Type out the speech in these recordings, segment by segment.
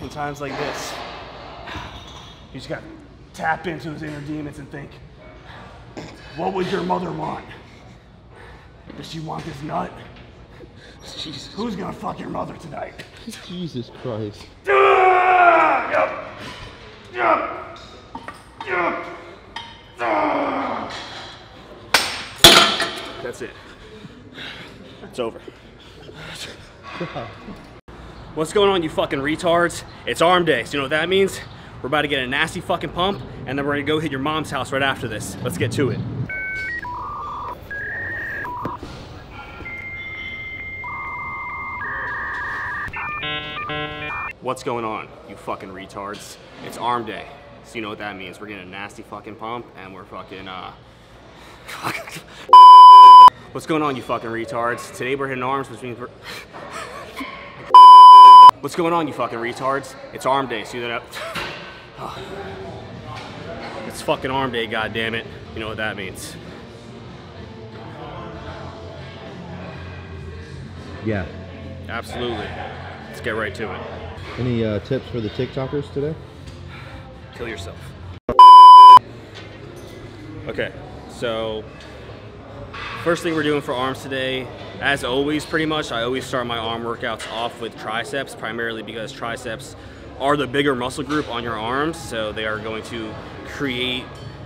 in times like this, you just gotta tap into those inner demons and think, what would your mother want? Does she want this nut? Jesus, Who's gonna fuck your mother tonight? Jesus Christ. Ah, Yup. Yup. Yup. Ah. That's it. It's over. What's going on, you fucking retards? It's arm day, so you know what that means? We're about to get a nasty fucking pump, and then we're gonna go hit your mom's house right after this. Let's get to it. What's going on, you fucking retards? It's arm day, so you know what that means. We're getting a nasty fucking pump, and we're fucking, uh... What's going on, you fucking retards? Today we're hitting arms, which means we're... What's going on, you fucking retards? It's arm day, see that... It's fucking arm day, goddammit. You know what that means. Yeah. Absolutely. Let's get right to it. Any uh, tips for the TikTokers today? Kill yourself. Okay, so first thing we're doing for arms today, as always, pretty much, I always start my arm workouts off with triceps, primarily because triceps are the bigger muscle group on your arms, so they are going to create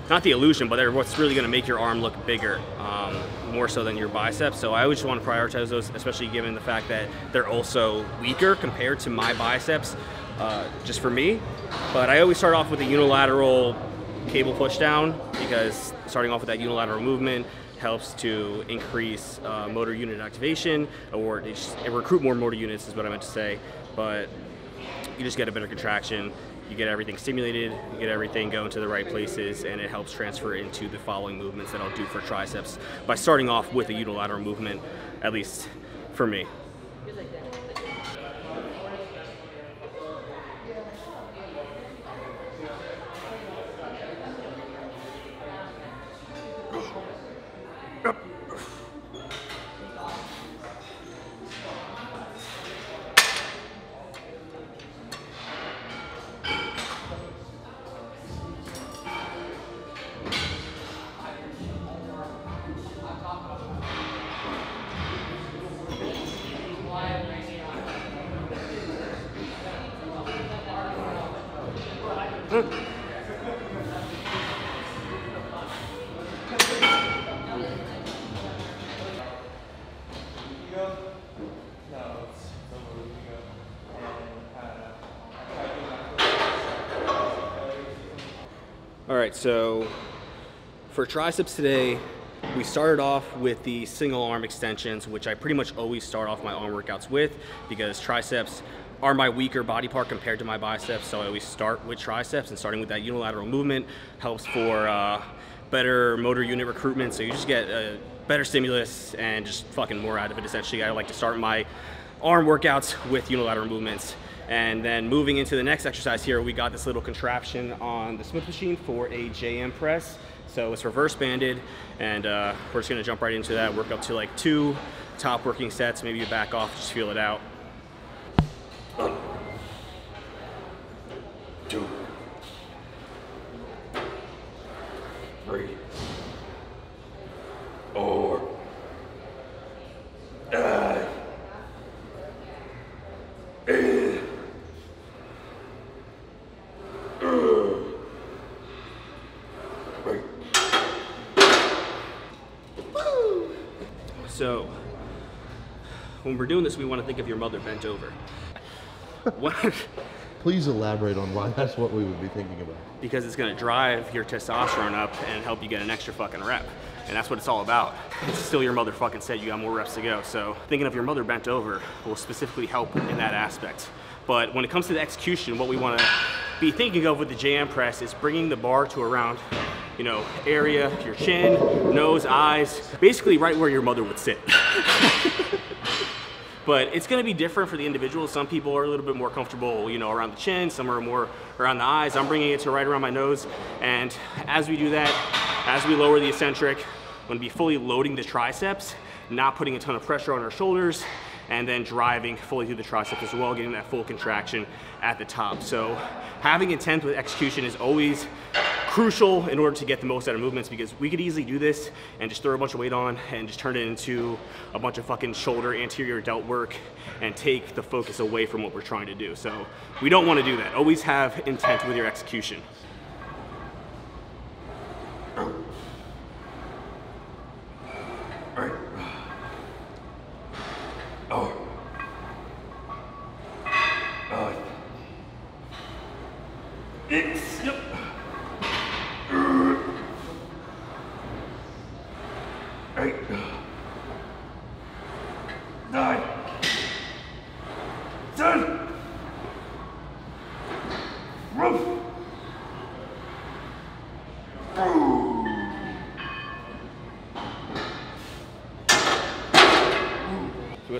not the illusion, but they're what's really going to make your arm look bigger, um, more so than your biceps. So I always just want to prioritize those, especially given the fact that they're also weaker compared to my biceps, uh, just for me. But I always start off with a unilateral cable push down because starting off with that unilateral movement helps to increase uh, motor unit activation or recruit more motor units is what I meant to say. But you just get a better contraction, you get everything stimulated, you get everything going to the right places, and it helps transfer into the following movements that I'll do for triceps by starting off with a unilateral movement, at least for me. All right, so for triceps today, we started off with the single arm extensions, which I pretty much always start off my arm workouts with because triceps are my weaker body part compared to my biceps. So I always start with triceps and starting with that unilateral movement helps for uh, better motor unit recruitment. So you just get a better stimulus and just fucking more out of it essentially. I like to start my arm workouts with unilateral movements. And then moving into the next exercise here, we got this little contraption on the Smith machine for a JM press. So it's reverse banded, and uh, we're just gonna jump right into that, work up to like two top working sets, maybe back off, just feel it out. One, two, three, four, five, eight, Right. So, when we're doing this, we want to think of your mother bent over. What- Please elaborate on why that's what we would be thinking about. because it's going to drive your testosterone up and help you get an extra fucking rep. And that's what it's all about. It's still your mother fucking said you got more reps to go. So thinking of your mother bent over will specifically help in that aspect. But when it comes to the execution, what we want to be thinking of with the JM press is bringing the bar to around, you know, area, your chin, nose, eyes, basically right where your mother would sit. but it's going to be different for the individual. Some people are a little bit more comfortable, you know, around the chin. Some are more around the eyes. I'm bringing it to right around my nose. And as we do that, as we lower the eccentric, I'm going to be fully loading the triceps, not putting a ton of pressure on our shoulders, and then driving fully through the triceps as well, getting that full contraction at the top. So having intent with execution is always crucial in order to get the most out of movements because we could easily do this and just throw a bunch of weight on and just turn it into a bunch of fucking shoulder anterior delt work and take the focus away from what we're trying to do. So we don't want to do that. Always have intent with your execution. It's, yep. Eight. Nine. Ten. Roof.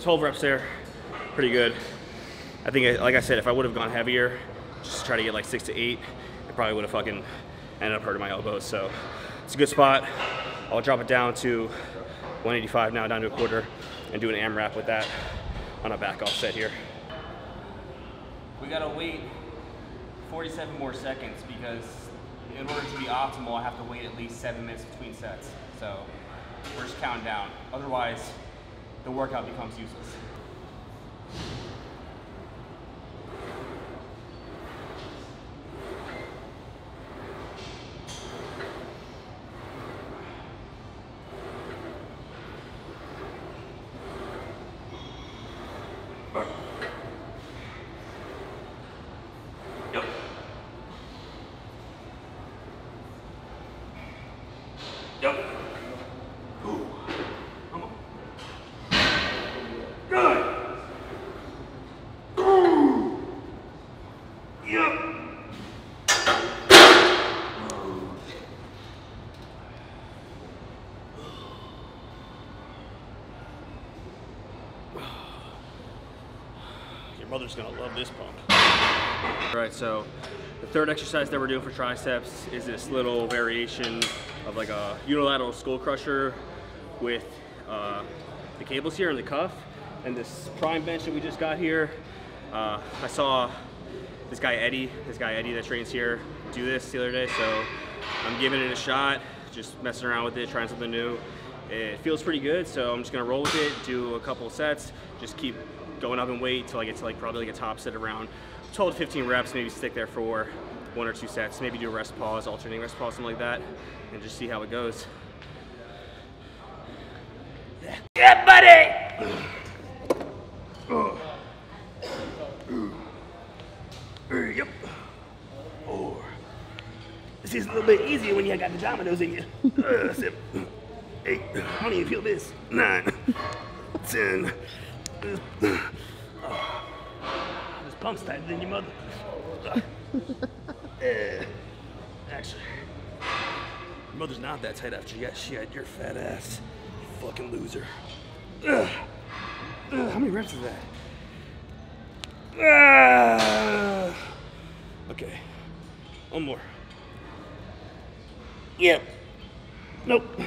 So 12 reps there, pretty good. I think, like I said, if I would have gone heavier, just to try to get like six to eight, it probably would have fucking ended up hurting my elbows. So it's a good spot. I'll drop it down to 185 now, down to a quarter, and do an AMRAP with that on a back off set here. We gotta wait 47 more seconds because in order to be optimal, I have to wait at least seven minutes between sets. So we're just counting down. Otherwise, the workout becomes useless. Yep. Yep. Ooh. Come on. Good. Ooh. Yep. Mother's gonna love this pump. All right, so the third exercise that we're doing for triceps is this little variation of like a unilateral skull crusher with uh, the cables here and the cuff and this prime bench that we just got here. Uh, I saw this guy Eddie, this guy Eddie that trains here, do this the other day, so I'm giving it a shot, just messing around with it, trying something new. It feels pretty good, so I'm just gonna roll with it, do a couple sets, just keep going up in weight till I get to like probably like a top set around 12 to 15 reps, maybe stick there for one or two sets, maybe do a rest pause, alternating rest pause, something like that, and just see how it goes. Yeah, buddy. Uh, yep. Four. This is a little bit easier when you got the dominoes in you. Uh, seven, eight. I do you feel this. Nine. Ten. This pump's tighter than your mother. Actually, your mother's not that tight after got she had your fat ass. You fucking loser. How many reps is that? Ah. Okay. One more. Yep. Nope.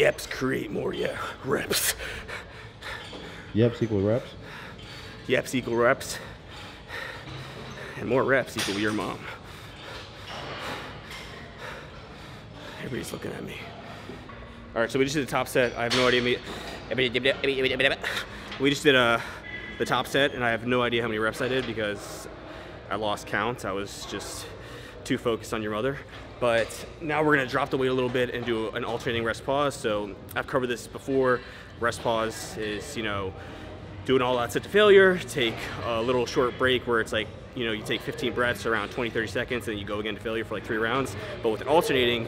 Yaps create more yeah reps. Yeps equal reps. Yaps equal reps, and more reps equal your mom. Everybody's looking at me. All right, so we just did the top set. I have no idea. We just did uh, the top set, and I have no idea how many reps I did because I lost count. I was just too focused on your mother. But now we're gonna drop the weight a little bit and do an alternating rest pause. So I've covered this before. Rest pause is, you know, doing all that set to failure, take a little short break where it's like, you know, you take 15 breaths around 20, 30 seconds, and then you go again to failure for like three rounds. But with alternating,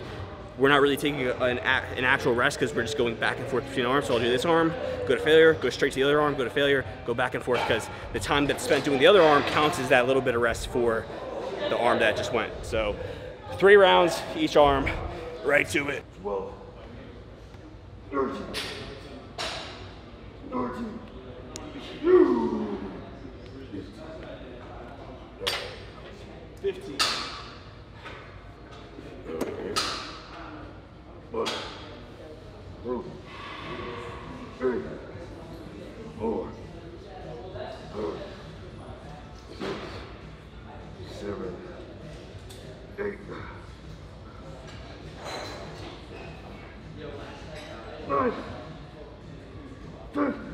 we're not really taking an, an actual rest because we're just going back and forth between arms. So I'll do this arm, go to failure, go straight to the other arm, go to failure, go back and forth because the time that's spent doing the other arm counts as that little bit of rest for the arm that just went. So three rounds each arm, right to it. 12, 13, 14, 15. One, two, three, four, five, six, seven, eight, nine, ten.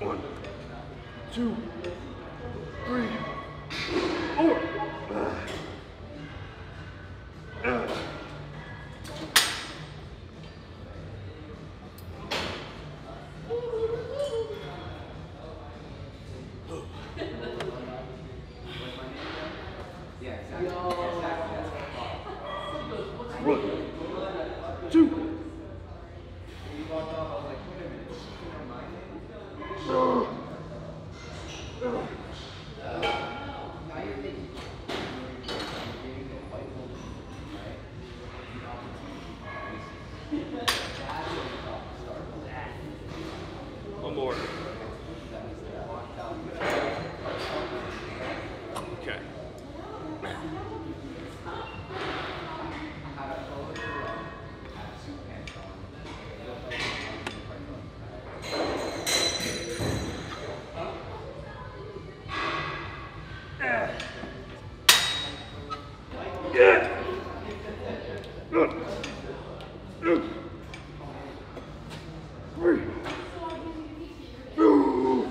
One, two, three, four. One, two. One more. Okay. Yeah. One, two, three, two,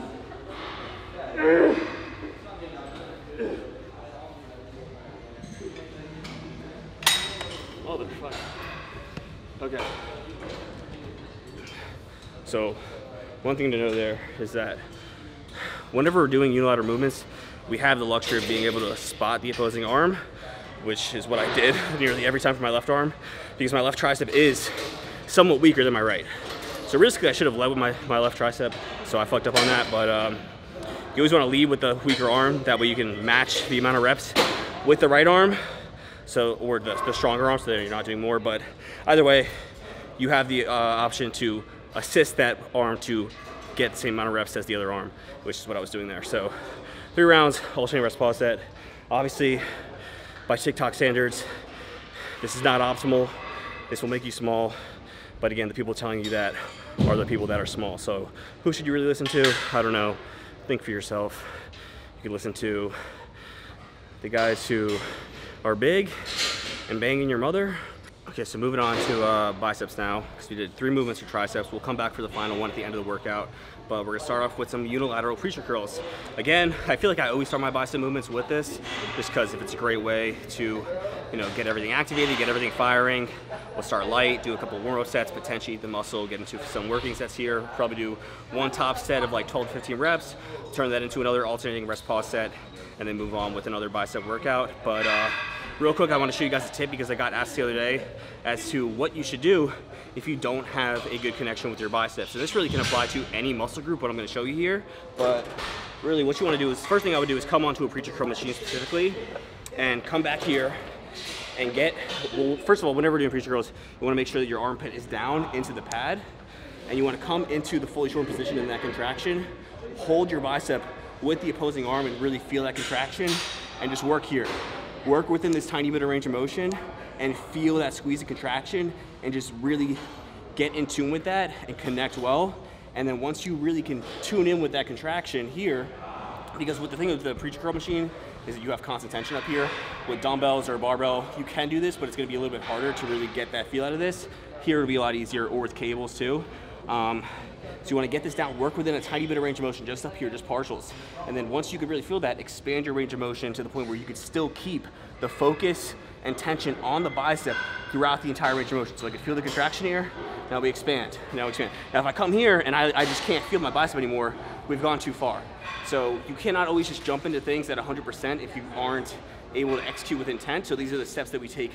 Motherfucker. Okay. So, one thing to know there is that whenever we're doing unilateral movements, we have the luxury of being able to spot the opposing arm, which is what I did nearly every time for my left arm, because my left tricep is somewhat weaker than my right. So realistically, I should have led with my, my left tricep, so I fucked up on that, but um, you always want to lead with the weaker arm, that way you can match the amount of reps with the right arm, so or the, the stronger arm, so that you're not doing more, but either way, you have the uh, option to assist that arm to get the same amount of reps as the other arm, which is what I was doing there. So three rounds, alternating rest pause set. Obviously, by TikTok standards, this is not optimal. This will make you small. But again, the people telling you that are the people that are small. So who should you really listen to? I don't know. Think for yourself. You can listen to the guys who are big and banging your mother. Okay, so moving on to uh, biceps now, because we did three movements for triceps. We'll come back for the final one at the end of the workout, but we're gonna start off with some unilateral preacher curls. Again, I feel like I always start my bicep movements with this, just because if it's a great way to, you know, get everything activated, get everything firing. We'll start light, do a couple warm-up sets, potentially the muscle, get into some working sets here. Probably do one top set of like 12 to 15 reps, turn that into another alternating rest pause set, and then move on with another bicep workout. But uh, real quick, I want to show you guys a tip because I got asked the other day as to what you should do if you don't have a good connection with your biceps. So this really can apply to any muscle group, what I'm going to show you here. But really what you want to do is, first thing I would do is come onto a preacher curl machine specifically and come back here and get, well, first of all, whenever doing preacher curls, you want to make sure that your armpit is down into the pad and you want to come into the fully shortened position in that contraction, hold your bicep with the opposing arm and really feel that contraction and just work here. Work within this tiny bit of range of motion and feel that squeeze and contraction and just really get in tune with that and connect well. And then once you really can tune in with that contraction here, because with the thing with the preacher curl machine is that you have constant tension up here. With dumbbells or barbell, you can do this, but it's gonna be a little bit harder to really get that feel out of this. Here it'll be a lot easier, or with cables too. Um, so you wanna get this down, work within a tiny bit of range of motion, just up here, just partials. And then once you can really feel that, expand your range of motion to the point where you could still keep the focus and tension on the bicep throughout the entire range of motion. So I can feel the contraction here, now we expand, now we expand. Now if I come here and I, I just can't feel my bicep anymore, we've gone too far. So you cannot always just jump into things at 100% if you aren't able to execute with intent. So these are the steps that we take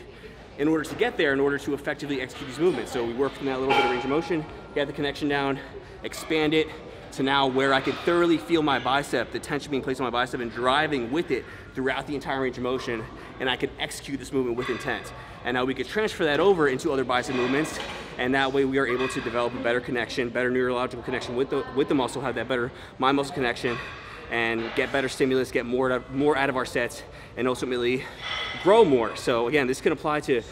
in order to get there, in order to effectively execute these movements. So we work from that little bit of range of motion, get the connection down, expand it to now where I can thoroughly feel my bicep, the tension being placed on my bicep and driving with it throughout the entire range of motion, and I can execute this movement with intent. And now we could transfer that over into other bicep movements, and that way we are able to develop a better connection, better neurological connection with the, with the muscle, have that better mind muscle connection, and get better stimulus, get more, more out of our sets, and ultimately grow more. So again, this can apply to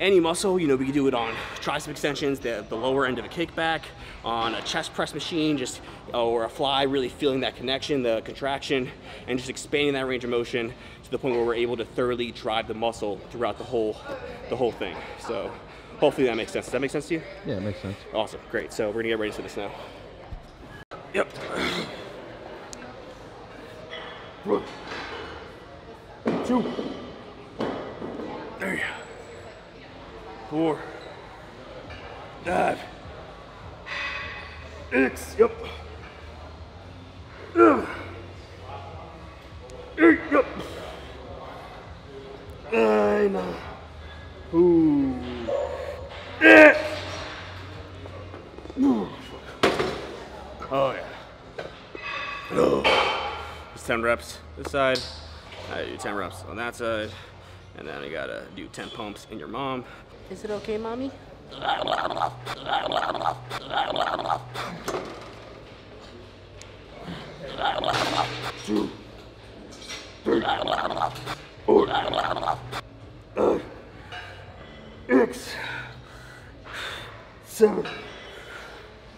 any muscle, you know, we can do it on tricep extensions, the, the lower end of a kickback, on a chest press machine, just or a fly, really feeling that connection, the contraction, and just expanding that range of motion to the point where we're able to thoroughly drive the muscle throughout the whole the whole thing. So hopefully that makes sense. Does that make sense to you? Yeah, it makes sense. Awesome, great. So we're gonna get ready for this now. Yep. One, two, three, four, five, six, yep. Uh, Eight, yep. Nine. Ooh. Eh. Ooh. Oh yeah. It's 10 reps this side. I do 10 reps on that side. And then I gotta do 10 pumps in your mom. Is it okay, mommy? two, three, four, five, six, seven,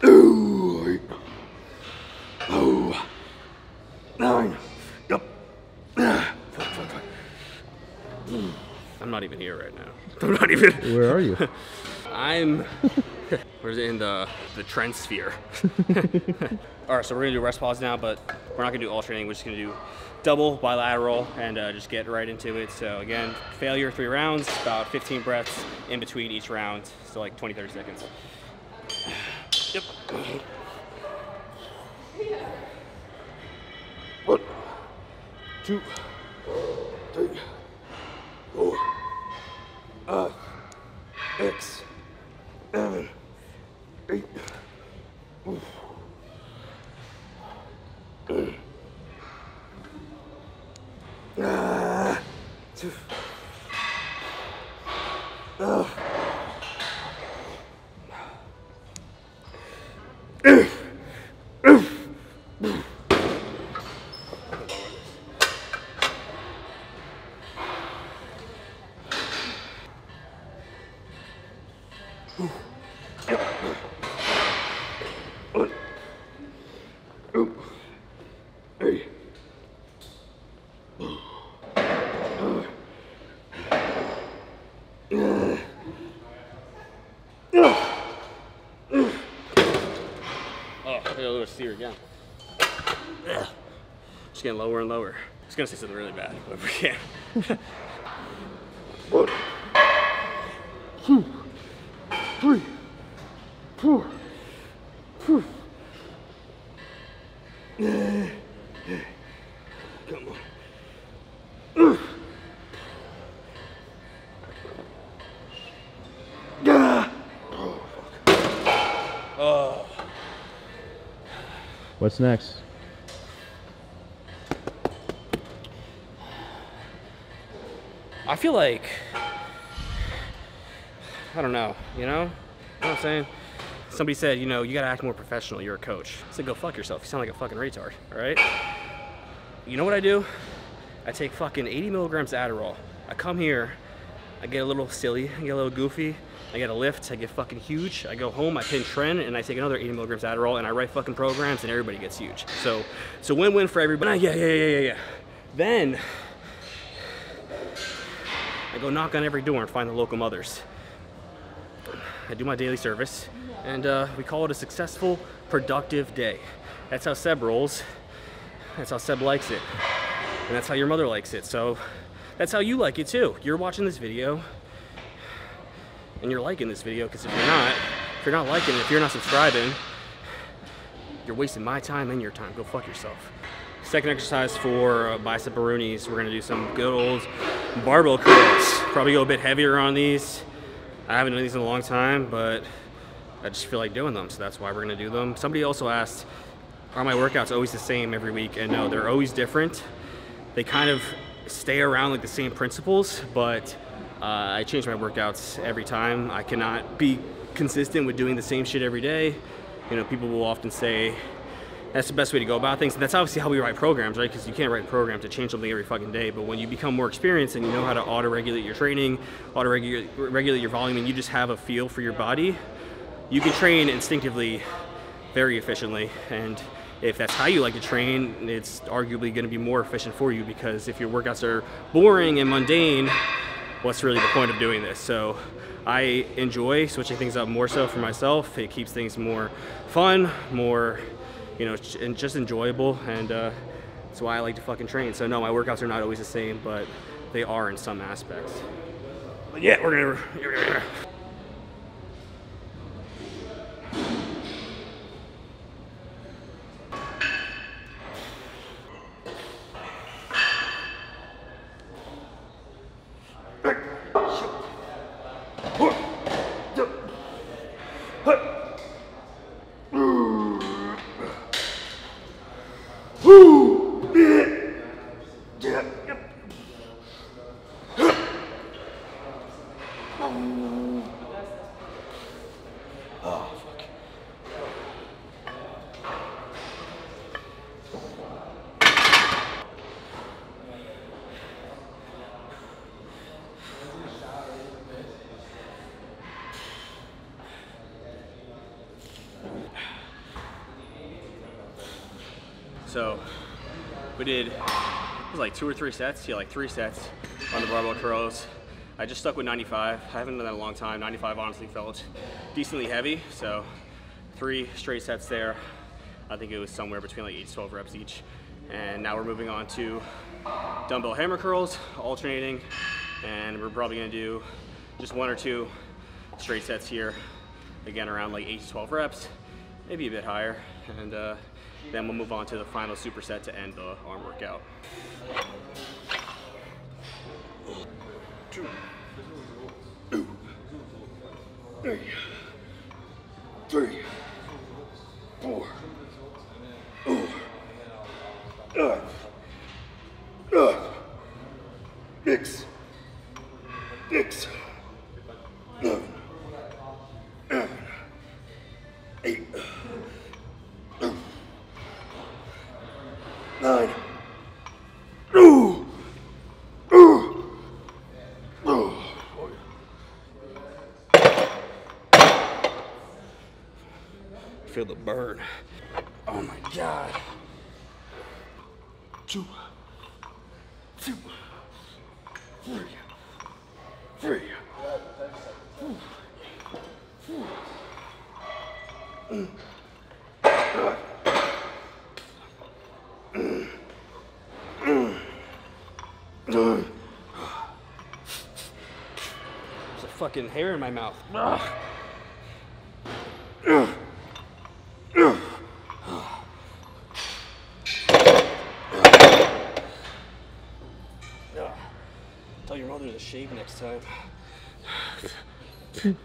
ooh, eight, oh, nine, yep. Fuck, fuck, fuck. I'm not even here right now. I'm not even. Where are you? I'm. We're in the the tren sphere. All right, so we're gonna do rest pause now, but we're not gonna do alternating. We're just gonna do double bilateral and uh, just get right into it. So again, failure three rounds, about 15 breaths in between each round, so like 20, 30 seconds. Yep. One, two, three, four, five, six, seven, eight. oof. Ah, two. Ah. Oh, steer again. Just getting lower and lower. I was gonna say something really bad, but we can't. One, two, three, four, five. Yeah. Yeah. Come on. Ugh. Ah. Oh. What's next? I feel like I don't know, you know? You know what I'm saying? Somebody said, you know, you gotta act more professional, you're a coach. I said, go fuck yourself. You sound like a fucking retard, alright? You know what I do? I take fucking 80 milligrams Adderall. I come here, I get a little silly, I get a little goofy, I get a lift, I get fucking huge. I go home, I pin Tren, and I take another 80 milligrams Adderall, and I write fucking programs, and everybody gets huge. So, so win-win for everybody. Yeah, yeah, yeah, yeah, yeah. Then I go knock on every door and find the local mothers. I do my daily service, and uh, we call it a successful, productive day. That's how Seb rolls. That's how Seb likes it. And that's how your mother likes it. So that's how you like it too. You're watching this video, and you're liking this video, because if you're not, if you're not liking it, if you're not subscribing, you're wasting my time and your time. Go fuck yourself. Second exercise for uh, bicep baroonies, we're gonna do some good old barbell curls. Probably go a bit heavier on these. I haven't done these in a long time, but I just feel like doing them, so that's why we're gonna do them. Somebody also asked, are my workouts always the same every week? And no, they're always different. They kind of stay around like the same principles, but uh, I change my workouts every time. I cannot be consistent with doing the same shit every day. You know, people will often say, that's the best way to go about things. And that's obviously how we write programs, right? Because you can't write a program to change something every fucking day. But when you become more experienced and you know how to auto-regulate your training, auto-regulate regulate your volume, and you just have a feel for your body, you can train instinctively very efficiently. And if that's how you like to train, it's arguably going to be more efficient for you because if your workouts are boring and mundane, what's really the point of doing this? So I enjoy switching things up more so for myself. It keeps things more fun, more you know, and just enjoyable. And uh, that's why I like to fucking train. So no, my workouts are not always the same, but they are in some aspects. But yeah, we're gonna. Oh, so we did, it was like two or three sets, yeah, like three sets on the barbell curls. I just stuck with 95. I haven't done that a long time. 95 honestly felt decently heavy, so three straight sets there. I think it was somewhere between like 8 to 12 reps each. And now we're moving on to dumbbell hammer curls, alternating, and we're probably gonna do just one or two straight sets here. Again, around like 8 to 12 reps, maybe a bit higher. And uh, then we'll move on to the final superset to end the arm workout. Two, three, Feel the burn. Oh my god. Two. Two. Three. Three. There's a fucking hair in my mouth. Ugh. Tell your mother to shave next time.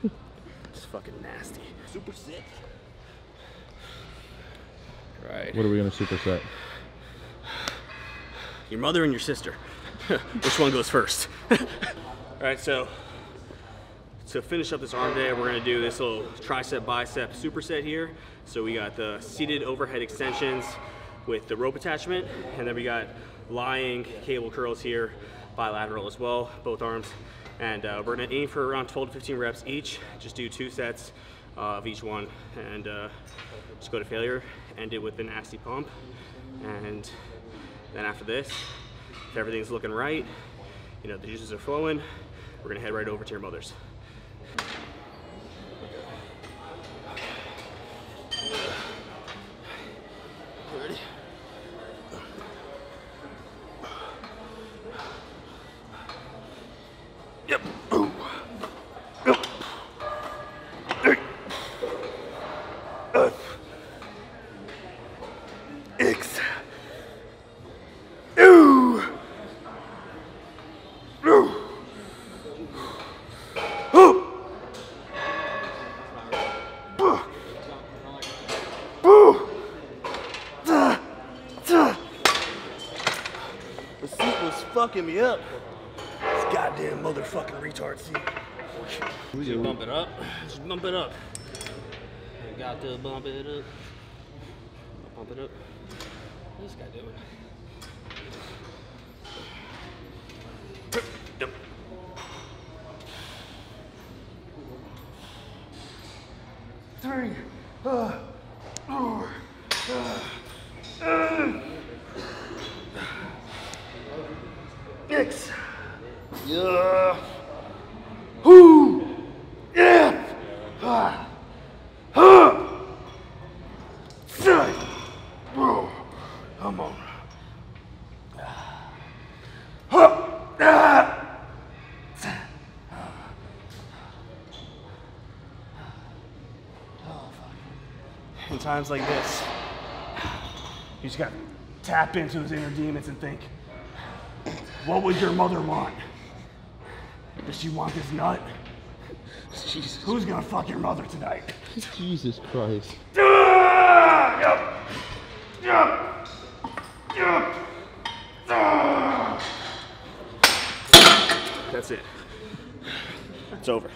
it's fucking nasty. Super sick. Right. What are we gonna superset? Your mother and your sister. Which one goes first? All right, so to finish up this arm day, we're gonna do this little tricep bicep superset here. So we got the seated overhead extensions with the rope attachment, and then we got lying cable curls here, bilateral as well, both arms. And uh, we're gonna aim for around 12 to 15 reps each. Just do two sets uh, of each one, and uh, just go to failure. End it with a nasty pump, and then after this, if everything's looking right, you know the juices are flowing, we're gonna head right over to your mother's. Fucking me up. This goddamn motherfucking retard seat. Just bump it up. Just bump it up. You got to bump it up. Bump it up. What's this guy doing? Yep. Three. Uh, four. Uh, uh. Six. Yeah. Whoo. Yeah. Ah. Huh. Seven. Whoa. Come on. Huh. Ah. In times like this, you just gotta tap into those inner demons and think, what would your mother want? Does she want this nut? Jesus, Who's gonna fuck your mother tonight? Jesus Christ. Ah, Yep. Yep. Yep. Ah. That's it. It's over.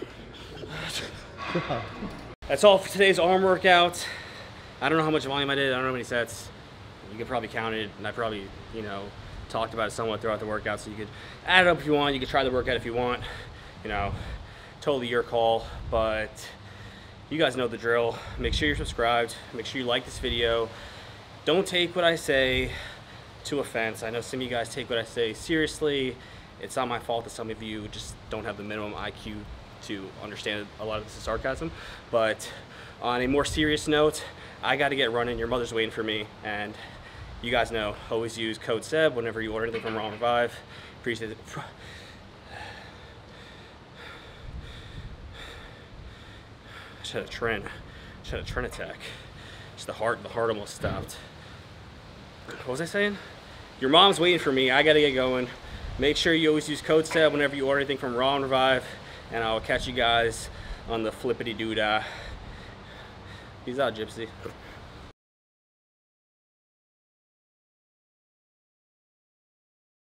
That's all for today's arm workout. I don't know how much volume I did. I don't know how many sets. You could probably count it, and I probably, you know, talked about it somewhat throughout the workout. So you could add it up if you want. You could try the workout if you want. You know, totally your call. But you guys know the drill. Make sure you're subscribed. Make sure you like this video. Don't take what I say to offense. I know some of you guys take what I say seriously. It's not my fault that some of you just don't have the minimum IQ to understand a lot of this is sarcasm. But on a more serious note, I got to get running. Your mother's waiting for me, and you guys know always use code SEB whenever you order anything from Raw Revive. Appreciate it. Just had a tren. Just had a tren attack. Just the heart, the heart almost stopped. What was I saying? Your mom's waiting for me. I gotta get going. Make sure you always use code SEB whenever you order anything from Raw and Revive. And I'll catch you guys on the flippity doodah. pisar pra.